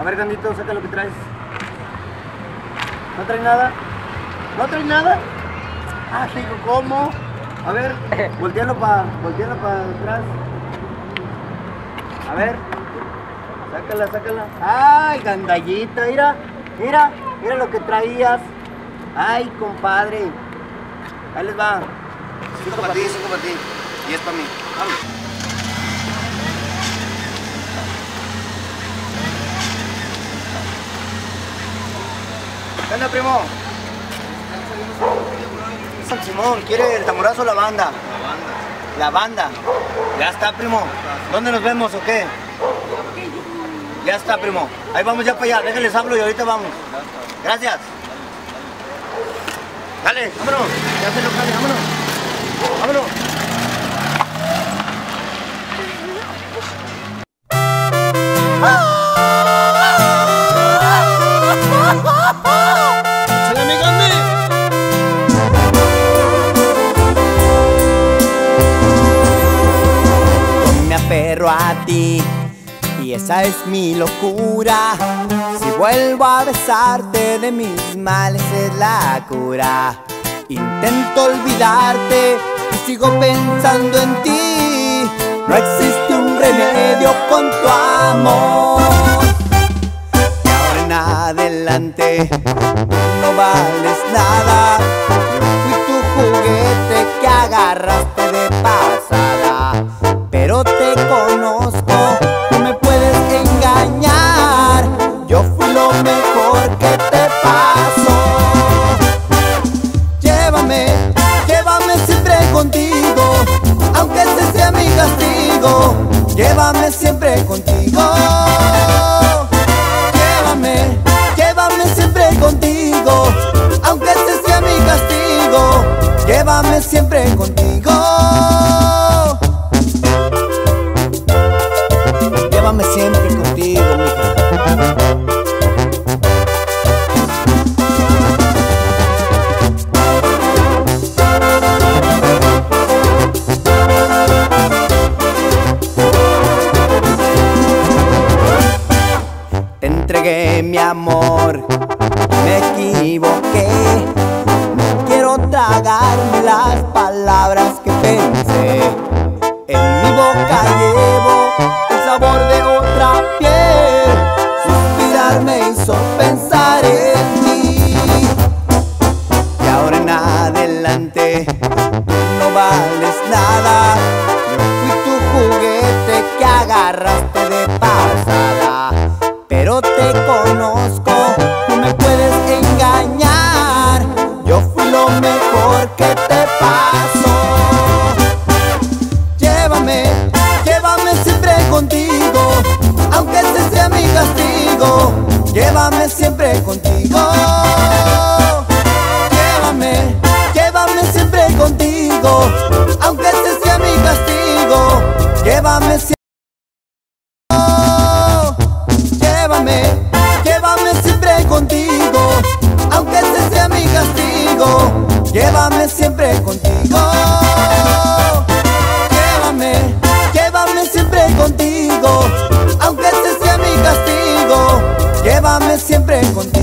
A ver, Gandito, saca lo que traes. ¿No trae nada? ¿No trae nada? Ah, chico, ¿cómo? A ver, voltealo para voltealo para atrás. A ver. Sácala, sácala. Ay, gandallita, mira, mira, mira lo que traías. Ay, compadre. Ahí les va. Cinco para ti, cinco para ti. Y es para mí. Vamos. ¿Qué primo? San Simón, ¿quiere el tamorazo o la banda? La banda. Ya está, primo. ¿Dónde nos vemos o qué? Ya está, primo. Ahí vamos ya para allá. Déjenles hablo y ahorita vamos. Gracias. Dale, vámonos. Ya se lo vámonos. Vámonos. A ti y esa es mi locura. Si vuelvo a besarte de mis males es la cura. Intento olvidarte y sigo pensando en ti. No existe un remedio con tu amor. Y ahora en adelante no vales nada. Yo fui tu juguete que agarraste de pasada. Pero te Llévame siempre contigo. Llévame, llévame siempre contigo, aunque ese sea mi castigo. Llévame siempre contigo. Mi amor, me equivoqué. No quiero tragarme las palabras que pensé. En mi boca llevo el sabor de otra piel. Suspirar me hizo pensar en ti. Y ahora en adelante no vales nada. Yo fui tu juguete que agarraste de pasada. Llévame siempre contigo. Llévame, llévame siempre contigo, aunque ese sea mi castigo. Llévame siempre. Llévame, llévame siempre contigo, aunque ese sea mi castigo. Llévame. siempre contigo.